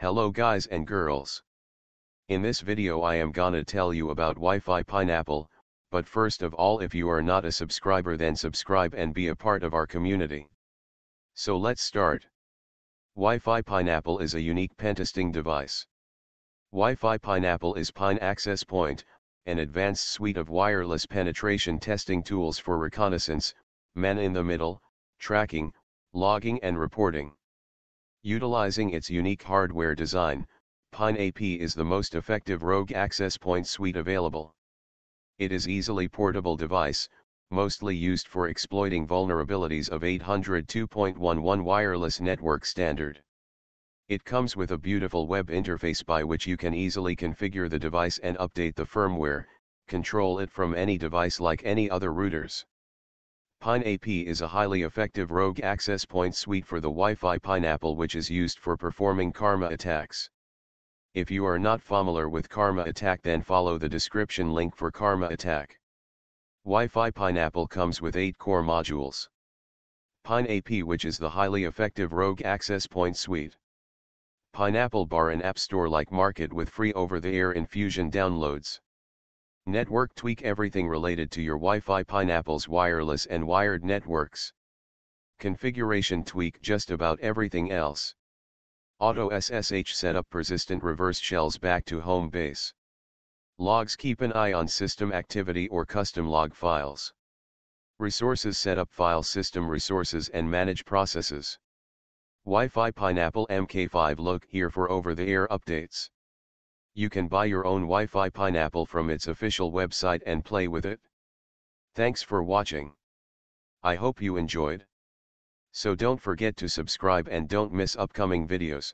Hello guys and girls. In this video I am gonna tell you about Wi-Fi Pineapple, but first of all if you are not a subscriber then subscribe and be a part of our community. So let's start. Wi-Fi Pineapple is a unique pentesting device. Wi-Fi Pineapple is Pine Access Point, an advanced suite of wireless penetration testing tools for reconnaissance, man-in-the-middle, tracking, logging and reporting. Utilizing its unique hardware design, Pine AP is the most effective rogue access point suite available. It is easily portable device, mostly used for exploiting vulnerabilities of 802.11 wireless network standard. It comes with a beautiful web interface by which you can easily configure the device and update the firmware, control it from any device like any other routers. Pine AP is a highly effective rogue access point suite for the Wi-Fi Pineapple which is used for performing Karma attacks. If you are not familiar with Karma attack then follow the description link for Karma attack. Wi-Fi Pineapple comes with 8 core modules. Pine AP which is the highly effective rogue access point suite. Pineapple Bar an app store like market with free over-the-air infusion downloads. Network tweak everything related to your Wi-Fi Pineapple's wireless and wired networks. Configuration tweak just about everything else. Auto SSH setup persistent reverse shells back to home base. Logs keep an eye on system activity or custom log files. Resources set up file system resources and manage processes. Wi-Fi Pineapple MK5 look here for over-the-air updates. You can buy your own Wi-Fi Pineapple from its official website and play with it. Thanks for watching. I hope you enjoyed. So don't forget to subscribe and don't miss upcoming videos.